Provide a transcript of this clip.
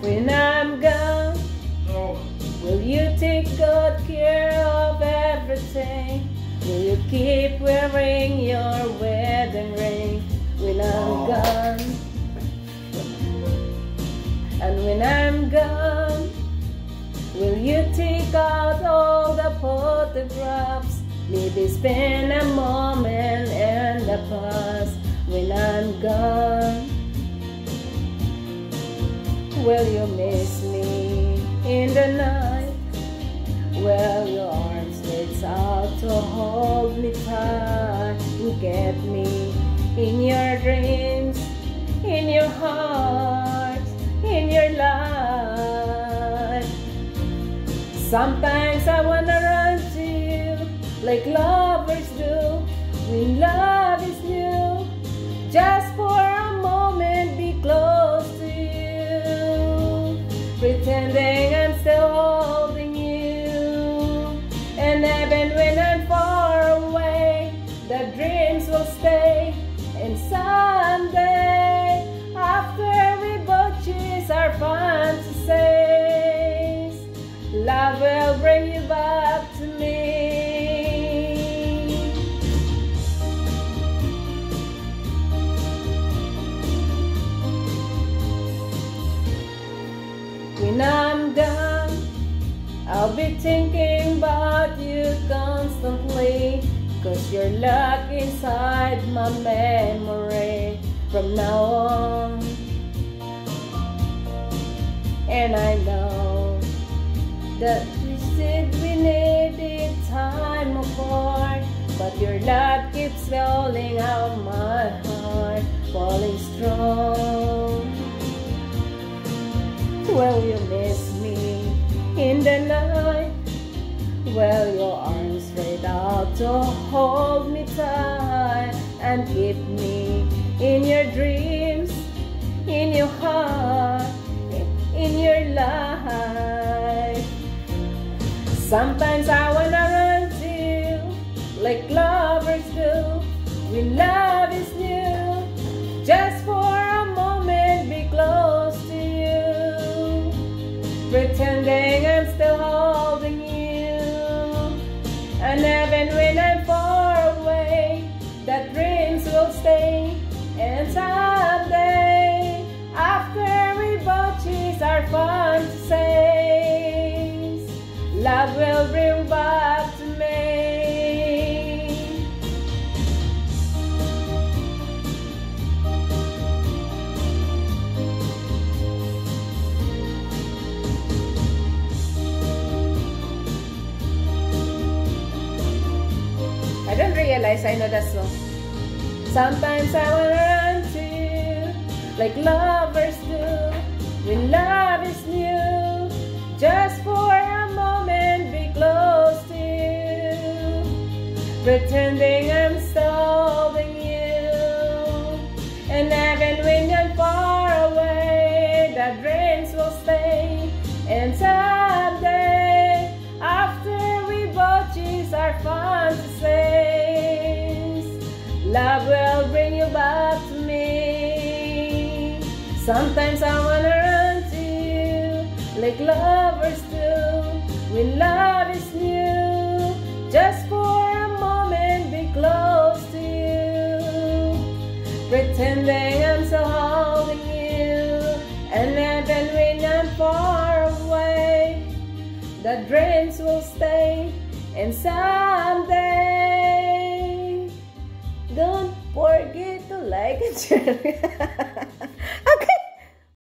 When I'm gone, will you take good care of everything? Will you keep wearing your wedding ring when I'm oh. gone? And when I'm gone, will you take out all the photographs? Maybe spend a moment and the. Will you miss me in the night? Will your arms reach out to hold me tight and get me in your dreams, in your heart, in your life? Sometimes I wanna run to you like lovers do when love is new. Just for And when I'm far away, the dreams will stay. And someday, after we both chase our fantasies, love will bring you back to me. I'm gone, I'll be thinking about you constantly. Cause you're locked inside my memory from now on. And I know that we said we needed time apart. But your love keeps falling out my heart, falling strong. Will you night? Will your arms straight out to hold me tight and keep me in your dreams, in your heart, in your life? Sometimes I wanna run to you like lovers do We love 11 i don't I know that song. Sometimes I wanna run to like lovers do when love is new. Just for a moment, be close to you, pretending I'm Sometimes I wanna run to you like lovers do when love is new. Just for a moment, be close to you, pretending I'm so holding you. And even when I'm far away, the dreams will stay. And someday, don't forget to like and share.